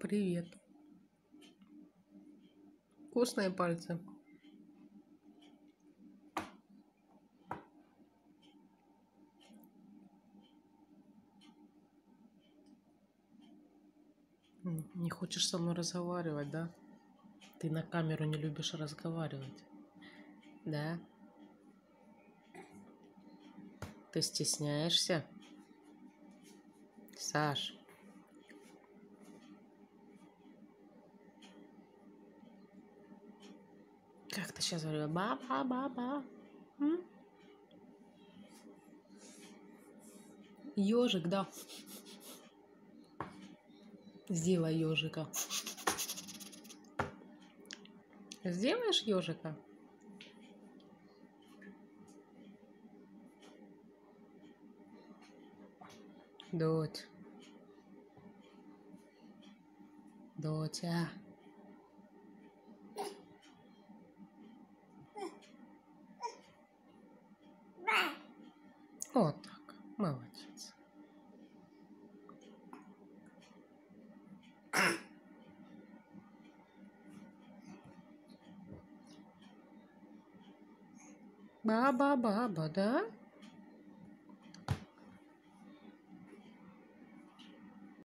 Привет. Вкусные пальцы. Не хочешь со мной разговаривать, да? Ты на камеру не любишь разговаривать. Да? Ты стесняешься? Саш, как ты сейчас говорила? Ба-ба-ба-ба. Ежик, да. Сделай ежика. Сделаешь ежика? Дочь. Доча. Вот так. Молодец. Ба-ба-ба-ба, да?